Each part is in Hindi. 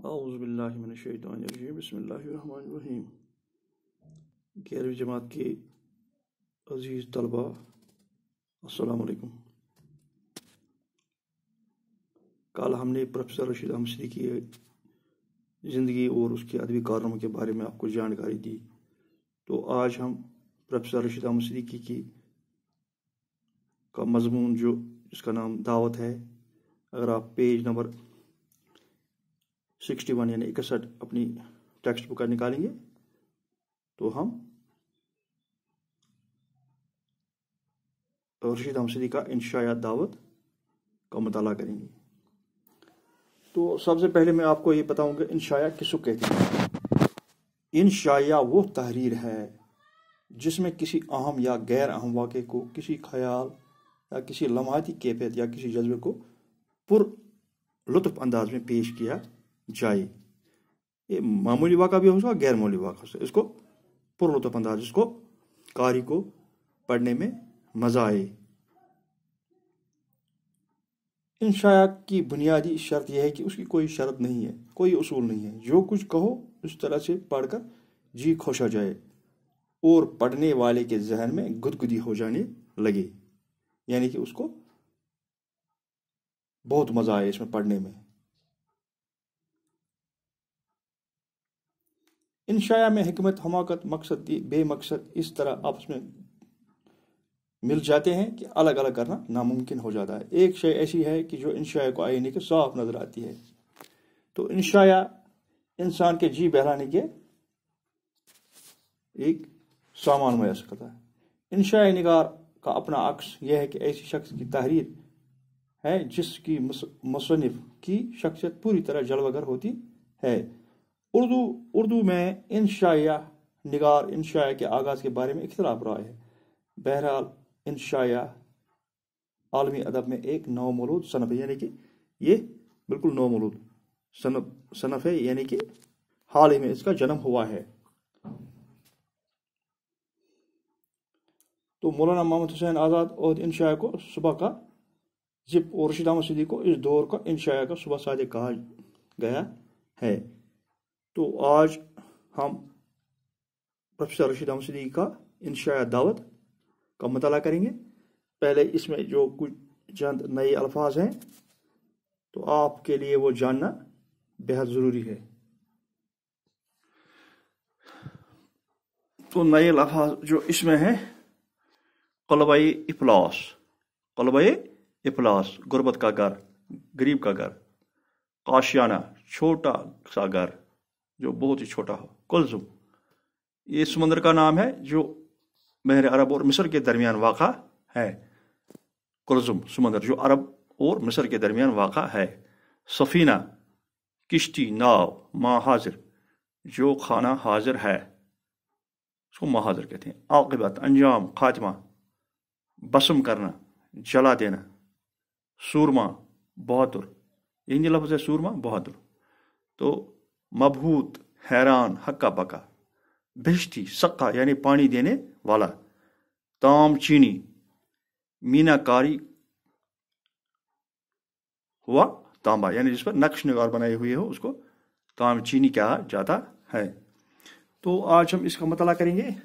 आउज़बिल्लिमिनशैतानिर्रजीम बसमीम ग्यारहवीं जमात के अज़ीज़ तलबा अस्सलामुअलैकुम कल हमने प्रोफेसर रशीद अहमद की ज़िंदगी और उसके अदबी कारनामों के बारे में आपको जानकारी दी। तो आज हम प्रोफेसर रशीद अहमद सिद्दीकी की का मजमून जो, जिसका नाम दावत है, अगर आप पेज नंबर सिक्सटी वन यानी इकसठ अपनी टेक्स्ट बुक का निकालेंगे। तो हम रशीद हमसदी का इंशाया दावत का मताल करेंगे। तो सबसे पहले मैं आपको ये बताऊँगा इंशाया किसको कहते हैं? इंशाया वो तहरीर है जिसमें किसी अहम या गैर अहम वाक़े को, किसी ख्याल या किसी लम्हाती कैफियत या किसी जज्बे को पुर लुत्फ अंदाज में पेश किया जाए ये मामूली वाक़ा भी हो सकता गैर मामूली वाक़ा से। इसको पुरलतफानदाज इसको कारी को पढ़ने में मज़ा आए। इन शाया की बुनियादी शर्त यह है कि उसकी कोई शर्त नहीं है, कोई उसूल नहीं है। जो कुछ कहो, उस तरह से पढ़कर जी खुश हो जाए और पढ़ने वाले के जहन में गुदगुदी हो जाने लगे। यानी कि उसको बहुत मज़ा आए इसमें पढ़ने में। इंशाया में हमत हमाकत, मकसद बेमकसद इस तरह आपस में मिल जाते हैं कि अलग अलग करना नामुमकिन हो जाता है। एक शय ऐसी है कि जो इंशाया को आईने के साफ़ नज़र आती है। तो इंशाया इंसान के जी बहलाने के एक सामान मैस करता है। इंशाया निगार का अपना अक्स यह है कि ऐसी शख्स की तहरीर है जिसकी मुसनफ़ की शख्सियत पूरी तरह जलवगर होती है। उर्दू उर्दू में इंशाया, निगार इंशाया के आगाज़ के बारे में इख्तलाफ रहा है। बहरहाल, इंशाया आलमी अदब में एक नौमलूद सनफ़ है यानी कि ये बिल्कुल नौमलूद सनफ, सनफ़ है, यानी कि हाल ही में इसका जन्म हुआ है। तो मौलाना मोहम्मद हुसैन आज़ाद और इंशाया को सुबह का जिप और रशीद अहमद को इस दौर का इंशाया का सुबह सादे कहा गया है। तो आज हम प्रोफेसर रशीद अहमद का इंशा दावत का मताल करेंगे। पहले इसमें जो कुछ चंद नए अल्फाज हैं तो आपके लिए वो जानना बेहद ज़रूरी है। तो नए अल्फाज जो इसमें हैं कलबाई इफलास कलबाई इफलास, गुर्बत का घर, गरीब का घर, काशियाना, छोटा सा घर। जो बहुत ही छोटा हो कुलजुम ये समुद्र का नाम है जो बहर अरब और मिस्र के दरमियान वाक़ा है। कुलजुम समुद्र जो अरब और मिस्र के दरमियान वाक़ा है। सफ़ीना, किश्ती, नाव माँ हाजिर जो खाना हाजिर है, उसको महाजिर कहते हैं। आकबत, अंजाम, खात्मा, बसम करना, जला देना, सूरमा, बहादुर। यही लफ्ज़ है, सूरमा, बहादुर। तो मबहूत, हैरान हक्का पका भिश्ती सक्का, यानी पानी देने वाला। ताम, चीनी। मीनाकारी हुआ तांबा, यानी जिस पर नक्श निगार बनाए हुए हो, उसको ताम, चीनी कहा जाता है। तो आज हम इसका मतला करेंगे।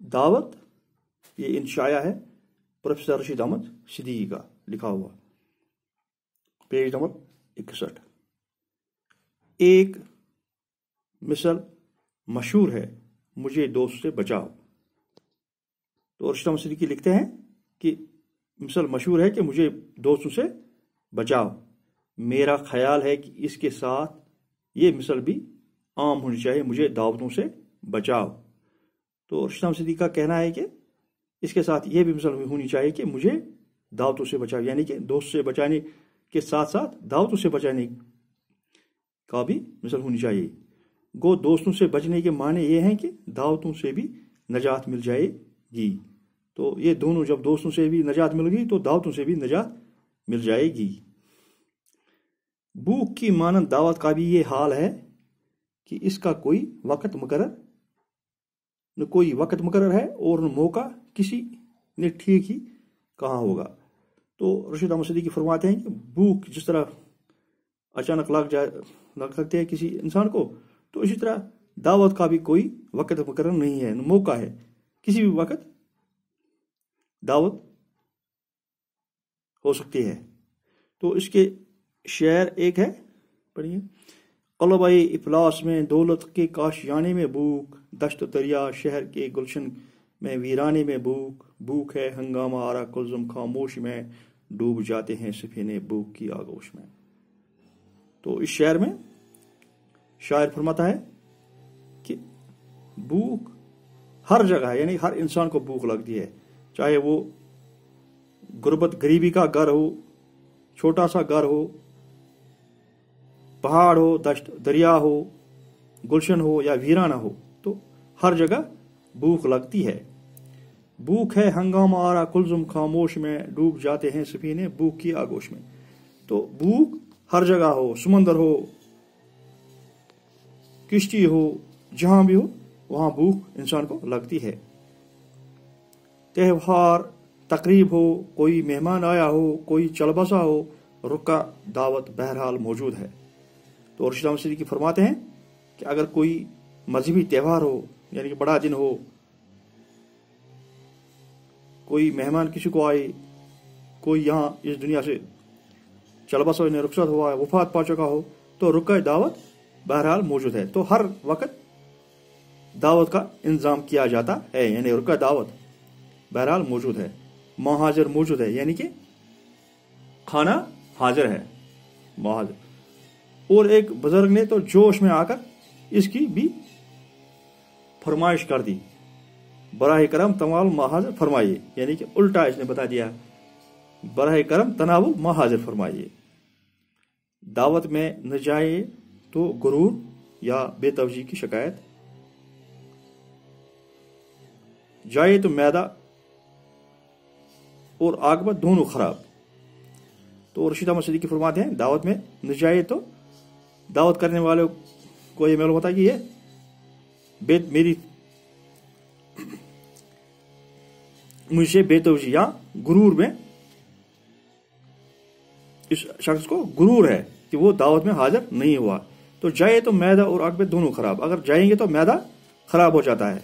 दावत, ये इंशाया है। प्रोफेसर रशीद अहमद सिद्दीकी का लिखा हुआ पेज नंबर इकसठ। एक मिसल मशहूर है, मुझे दोस्त से बचाओ। तो रशीद अहमद सिद्दीकी लिखते हैं कि मिसल मशहूर है कि मुझे दोस्तों से बचाओ। मेरा ख्याल है कि इसके साथ ये मिसल भी आम होनी चाहिए, मुझे दावतों से बचाओ। तो रशीद सिद्दीकी का कहना है कि इसके साथ ये भी मिसल होनी चाहिए कि मुझे दावतों से बचा यानी कि दोस्त से बचाने के साथ साथ दावतों से बचाने का भी मिसल होनी चाहिए। गो दोस्तों से बचने के माने ये हैं कि दावतों से भी नजात मिल जाएगी। तो ये दोनों जब दोस्तों से भी नजात मिल गई तो दावतों से भी नजात मिल जाएगी। भूख की मानद दावत का भी ये हाल है कि इसका कोई वक़्त मुकर न कोई वक़्त मुकर है और न मौका किसी ने ठीक ही कहा होगा। तो रशीद अहमद सिद्दीकी फरमाते हैं कि भूख जिस तरह अचानक लग जाए लग सकती है किसी इंसान को तो इसी तरह दावत का भी कोई वक़्त मुकर नहीं है मौका है। किसी भी वक़्त दावत हो सकती है। तो इसके शेर एक है, पढ़िए। कलब इफलास में दौलत के काशियाने में भूख दश्त दरिया शहर के गुलशन में वीराने में भूख भूख है, हंगामा आरा कुलजुम खामोश में, डूब जाते हैं सफेने भूख की आगोश में। तो इस शहर में शायर फरमाता है कि भूख हर जगह यानी हर इंसान को भूख लगती है। चाहे वो गुर्बत गरीबी का घर हो, छोटा सा घर हो, पहाड़ हो दश्त दरिया हो, गुलशन हो या वीराना हो तो हर जगह भूख लगती है। भूख है हंगामा आरा कुलजुम खामोश में डूब जाते हैं सफीने भूख की आगोश में। तो भूख हर जगह हो, समंदर हो, किश्ती हो, जहाँ भी हो, वहाँ भूख इंसान को लगती है। त्यौहार, तकरीब हो, कोई मेहमान आया हो, कोई चलबसा हो रुका दावत बहरहाल मौजूद है। तो अर्शद मसीदी की फरमाते हैं कि अगर कोई मजहबी त्यौहार हो यानी कि बड़ा दिन हो, कोई मेहमान किसी को आए, कोई यहाँ इस दुनिया से चलबस ने रुखसत हुआ है, वफात पा चुका हो तो रुक दावत बहरहाल मौजूद है। तो हर वक्त दावत का इंतज़ाम किया जाता है, यानी रुका दावत बहरहाल मौजूद है, महाजर मौजूद है, यानी कि खाना हाजिर है, महाजर। और एक बुज़ुर्ग ने तो जोश में आकर इसकी भी फरमाइश कर दी। बराह करम तमाल महाजर फरमाइए। यानी कि उल्टा इसने बता दिया। बराह करम तनावुल महाजर फरमाइए। दावत में न जाए तो गुरूर या बेतवजी की शिकायत। जाए तो मैदा और आगबत दोनों खराब। तो रशीदा मसीदी की फरमाते हैं, दावत में न जाए तो दावत करने वाले को यह मालूम होता है कि ये बेत मेरी मुझे बेतवजी या गुरूर में इस शख्स को गुरूर है कि वो दावत में हाजिर नहीं हुआ तो जाए तो मैदा और अकबे दोनों खराब अगर जाएँगे तो मैदा खराब हो जाता है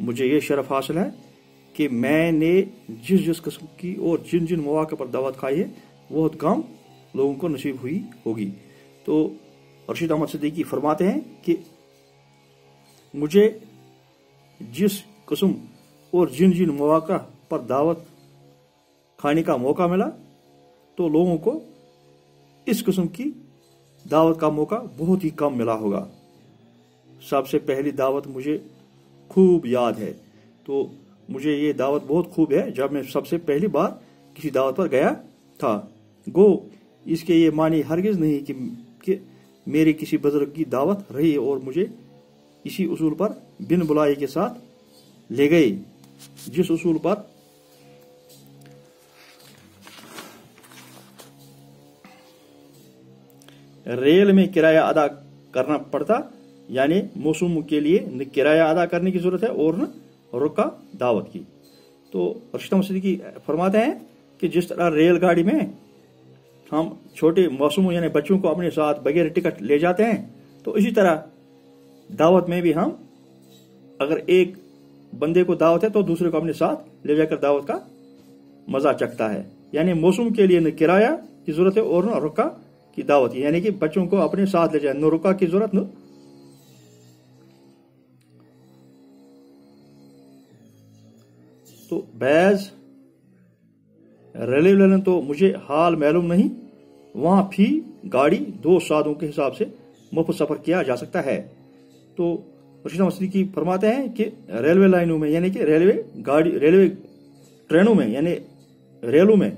मुझे ये शरफ हासिल है कि मैंने जिस जिस किस्म की और जिन जिन मौके पर दावत खाई है बहुत कम लोगों को नसीब हुई होगी। तो रशीद अहमद सिद्दीकी फरमाते हैं कि मुझे जिस किस्म और जिन जिन मौका पर दावत खाने का मौका मिला तो लोगों को इस किस्म की दावत का मौका बहुत ही कम मिला होगा। सबसे पहली दावत मुझे खूब याद है। तो मुझे ये दावत बहुत खूब है, जब मैं सबसे पहली बार किसी दावत पर गया था। गो इसके ये मानी हरगिज नहीं कि, कि मेरे किसी बुज़ुर्ग की दावत रही और मुझे इसी उसूल पर बिन बुलाई के साथ ले गए जिस उसूल पर रेल में किराया अदा करना पड़ता यानी मौसम के लिए न किराया अदा करने की ज़रूरत है और न रुका दावत की। तो रशिता मसीद की फरमाते हैं कि जिस तरह रेलगाड़ी में हम छोटे मौसम यानी बच्चों को अपने साथ बगैर टिकट ले जाते हैं तो इसी तरह दावत में भी हम, अगर एक बंदे को दावत है तो दूसरे को अपने साथ ले जाकर दावत का मज़ा चखता है। यानी मौसम के लिए न किराया की ज़रूरत है और न रुका की दावत। यानी कि बच्चों को अपने साथ ले जाए, न रुका की ज़रूरत न तो बैज रेलवे लाइन तो मुझे हाल मालूम नहीं। वहाँ भी गाड़ी दो सादों के हिसाब से मुफ़्त सफ़र किया जा सकता है। तो रशीदा मसीदी की फरमाते हैं कि रेलवे लाइनों में, यानी कि रेलवे गाड़ी, रेलवे ट्रेनों में, यानी रेलों में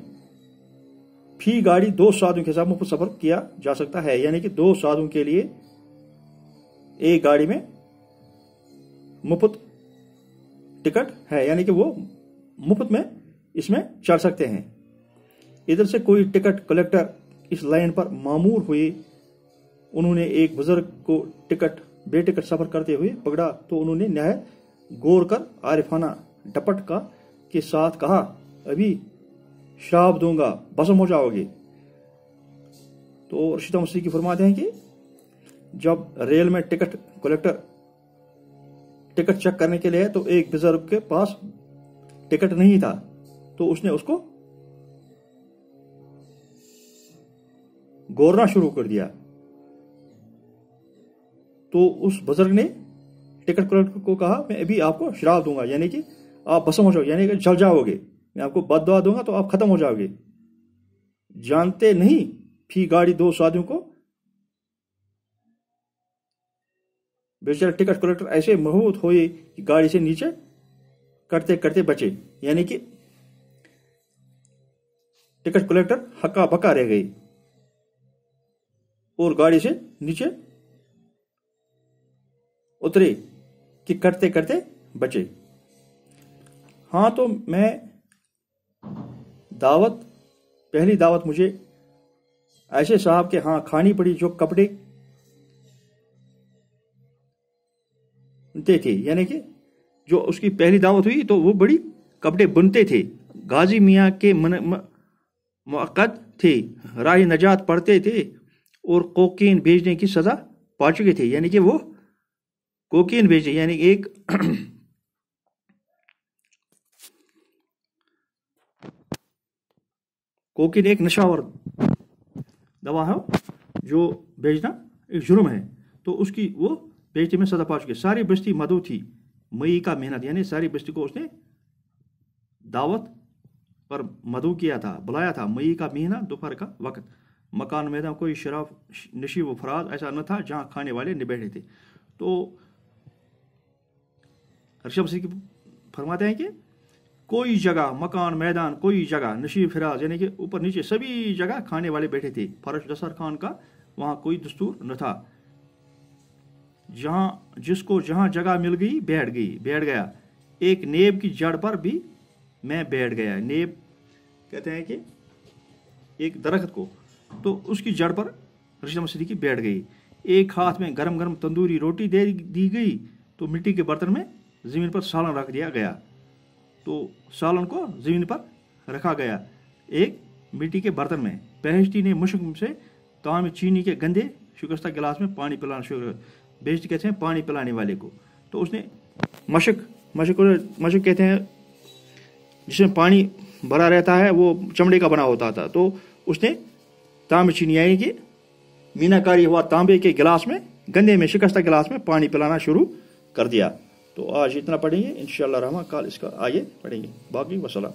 फ़ी गाड़ी दो साधुओं के साथ मुफ़्त सफ़र किया जा सकता है। यानी कि दो साधुओं के लिए एक गाड़ी में मुफ़्त टिकट है। यानी कि वो मुफ़्त में इसमें चढ़ सकते हैं। इधर से कोई टिकट कलेक्टर इस लाइन पर मामूर हुए। उन्होंने एक बुज़ुर्ग को टिकट बेटिकट सफ़र करते हुए पकड़ा तो उन्होंने न्याय गौर कर आरिफाना डपट का, के साथ कहा, अभी श्राप दूँगा बसम हो जाओगे। तो रशीदा मसीह की फरमाते हैं कि जब रेल में टिकट कलेक्टर टिकट चेक करने के लिए तो एक बुज़ुर्ग के पास टिकट नहीं था। तो उसने उसको गोरना शुरू कर दिया। तो उस बुज़ुर्ग ने टिकट कलेक्टर को कहा, मैं अभी आपको शराब दूँगा, यानी कि आप भसम हो जाओगे, यानी कि जल जाओगे। मैं आपको बदवा दूँगा तो आप खत्म हो जाओगे। जानते नहीं, फ़ी गाड़ी दो साथियों को? बेचारे टिकट कलेक्टर ऐसे महूत हुए कि गाड़ी से नीचे करते करते बचे, यानी कि टिकट कलेक्टर हक्का बक्का रह गई। और गाड़ी से नीचे उतरे कि करते करते बचे। हाँ तो मैं दावत, पहली दावत मुझे ऐसे साहब के हाँ खानी पड़ी जो कपड़े थे, यानी कि जो उसकी पहली दावत हुई तो वो बड़ी कपड़े बुनते थे। गाजी मियाँ के मकद थे। राह नजात पढ़ते थे और कोकीन भेजने की सजा पा चुके थे। यानी कि वो कोकीन भेजे, यानी एक कोकीन एक नशावर दवा है जो भेजना एक जुर्म है। तो उसकी वो बेचते में सजा पा चुके। सारी बस्ती मधु थी, मई का मेहनत यानी सारी बस्ती को उसने दावत पर मधु किया था, बुलाया था। मई का महीना, दोपहर का वक्त। मकान मैदान कोई शराब नशी व फराज ऐसा न था जहाँ खाने वाले निबैठे थे। तो हर्षम सिंह फरमाते हैं कि कोई जगह, मकान, मैदान, कोई जगह नशी फिराज यानी कि ऊपर नीचे सभी जगह खाने वाले बैठे थे। फर्श दसर खान का वहाँ कोई दस्तूर न था। जहाँ, जिसको जहाँ जगह मिल गई, बैठ गई, बैठ गया। एक नेब की जड़ पर भी मैं बैठ गया। नेब कहते हैं कि एक दरख्त को तो उसकी जड़ पर रशीदा मसीदी की बैठ गई। एक हाथ में गरम गरम तंदूरी रोटी दे दी गई तो मिट्टी के बर्तन में ज़मीन पर सालन रख दिया गया। तो सालन को ज़मीन पर रखा गया। एक मिट्टी के बर्तन में पहचती ने मुश्क से ताम चीनी के गंदे शिकस्ता गिलास में पानी पिलाना शुरू बेचती कहते हैं पानी पिलाने वाले को। तो उसने मशक मशक मशक कहते हैं जिसमें पानी भरा रहता है, वो चमड़े का बना होता था। तो उसने तांबे चीनी यानी कि मीनाकारी हुआ तांबे के गिलास में, गंदे में, शिकस्ता गिलास में पानी पिलाना शुरू कर दिया। तो आज इतना पढ़ेंगे। इन रहमा, कल इसका आगे पढ़ेंगे। बाकी वसलाम